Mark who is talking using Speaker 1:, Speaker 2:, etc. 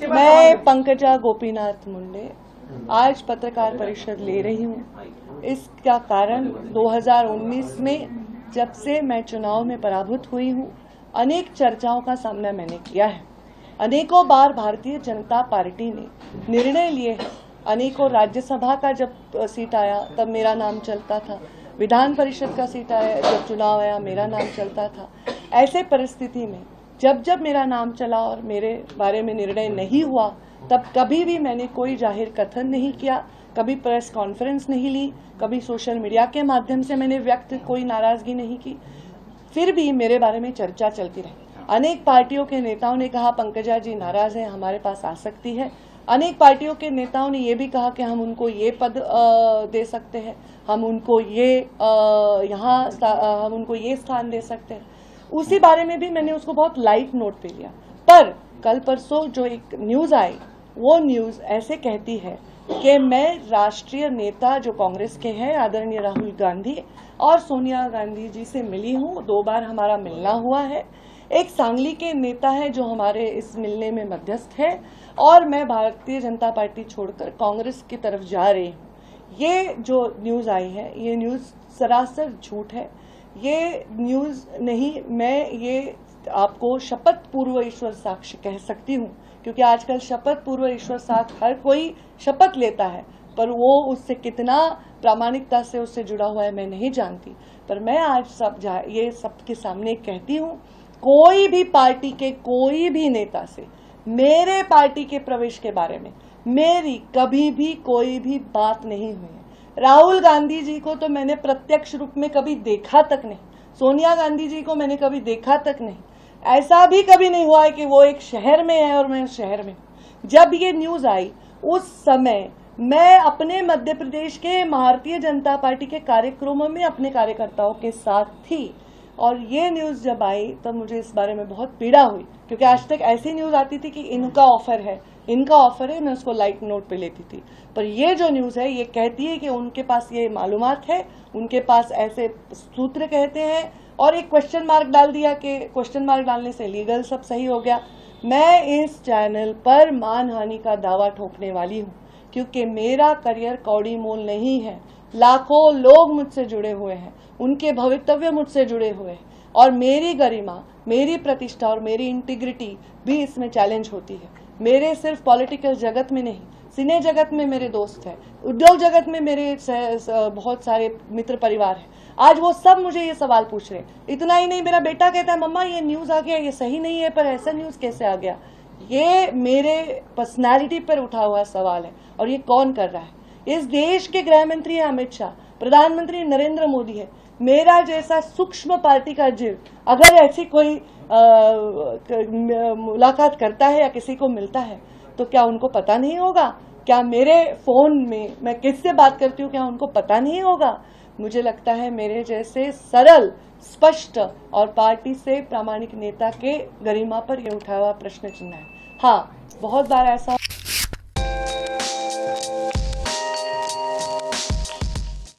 Speaker 1: मैं पंकजा गोपीनाथ मुंडे आज पत्रकार परिषद ले रही हूँ। इसका कारण 2019 में जब से मैं चुनाव में पराभूत हुई हूँ अनेक चर्चाओं का सामना मैंने किया है। अनेकों बार भारतीय जनता पार्टी ने निर्णय लिए हैं। अनेकों राज्यसभा का जब सीट आया तब मेरा नाम चलता था। विधान परिषद का सीट आया जब चुनाव आया मेरा नाम चलता था। ऐसे परिस्थिति में जब जब मेरा नाम चला और मेरे बारे में निर्णय नहीं हुआ, तब कभी भी मैंने कोई ज़ाहिर कथन नहीं किया, कभी प्रेस कॉन्फ्रेंस नहीं ली, कभी सोशल मीडिया के माध्यम से मैंने व्यक्त कोई नाराज़गी नहीं की। फिर भी मेरे बारे में चर्चा चलती रही। अनेक पार्टियों के नेताओं ने कहा, पंकजा जी नाराज़ हैं, हमारे पास आ सकती है। अनेक पार्टियों के नेताओं ने ये भी कहा कि हम उनको ये पद दे सकते हैं, हम उनको ये यहाँ हम उनको ये स्थान दे सकते हैं। उसी बारे में भी मैंने उसको बहुत लाइट नोट पे लिया। पर कल परसों जो एक न्यूज़ आई, वो न्यूज़ ऐसे कहती है कि मैं राष्ट्रीय नेता जो कांग्रेस के हैं, आदरणीय राहुल गांधी और सोनिया गांधी जी से मिली हूँ, दो बार हमारा मिलना हुआ है। एक सांगली के नेता है जो हमारे इस मिलने में मध्यस्थ है और मैं भारतीय जनता पार्टी छोड़कर कांग्रेस की तरफ़ जा रही हूँ। ये जो न्यूज़ आई है, ये न्यूज़ सरासर झूठ है। ये न्यूज़ नहीं, मैं ये आपको शपथ पूर्व ईश्वर साक्ष्य कह सकती हूँ, क्योंकि आजकल शपथ पूर्व ईश्वर साक्ष हर कोई शपथ लेता है, पर वो उससे कितना प्रामाणिकता से उससे जुड़ा हुआ है मैं नहीं जानती। पर मैं आज सब ये सबके सामने कहती हूँ, कोई भी पार्टी के कोई भी नेता से, मेरे पार्टी के प्रवेश के बारे में, मेरी कभी भी कोई भी बात नहीं हुई राहुल गांधी जी को तो मैंने प्रत्यक्ष रूप में कभी देखा तक नहीं। सोनिया गांधी जी को मैंने कभी देखा तक नहीं। ऐसा भी कभी नहीं हुआ है कि वो एक शहर में है और मैं शहर में जब ये न्यूज़ आई, उस समय मैं अपने मध्य प्रदेश के भारतीय जनता पार्टी के कार्यक्रमों में अपने कार्यकर्ताओं के साथ थी। और ये न्यूज़ जब आई तब मुझे इस बारे में बहुत पीड़ा हुई, क्योंकि आज तक ऐसी न्यूज़ आती थी कि इनका ऑफ़र है इनका ऑफ़र है, मैं उसको लाइट नोट पे लेती थी। पर ये जो न्यूज़ है, ये कहती है कि उनके पास ये मालूम है, उनके पास ऐसे सूत्र कहते हैं और एक क्वेश्चन मार्क डाल दिया कि क्वेश्चन मार्क डालने से लीगल सब सही हो गया। मैं इस चैनल पर मान हानि का दावा ठोकने वाली हूँ, क्योंकि मेरा करियर कौड़ी मोल नहीं है। लाखों लोग मुझसे जुड़े हुए हैं, उनके भवितव्य मुझसे जुड़े हुए हैं। और मेरी गरिमा, मेरी प्रतिष्ठा और मेरी इंटीग्रिटी भी इसमें चैलेंज होती है। मेरे सिर्फ़ पॉलिटिकल जगत में नहीं, सिने जगत में मेरे दोस्त हैं, उद्योग जगत में मेरे बहुत सारे मित्र परिवार हैं। आज वो सब मुझे ये सवाल पूछ रहे हैं। इतना ही नहीं, मेरा बेटा कहता है, मम्मा, ये न्यूज़ आ गया, ये सही नहीं है, पर ऐसा न्यूज़ कैसे आ गया? ये मेरे पर्सनैलिटी पर उठा हुआ सवाल है, और ये कौन कर रहा है? इस देश के गृह मंत्री है अमित शाह, प्रधानमंत्री नरेंद्र मोदी है। मेरा जैसा सूक्ष्म पार्टी का जीव, अगर ऐसी कोई मुलाकात करता है या किसी को मिलता है तो क्या उनको पता नहीं होगा? क्या मेरे फ़ोन में, मैं किससे बात करती हूँ, क्या उनको पता नहीं होगा? मुझे लगता है मेरे जैसे सरल, स्पष्ट और पार्टी से प्रामाणिक नेता के गरिमा पर यह उठा हुआ प्रश्न चिन्ह है। हाँ बहुत बार ऐसा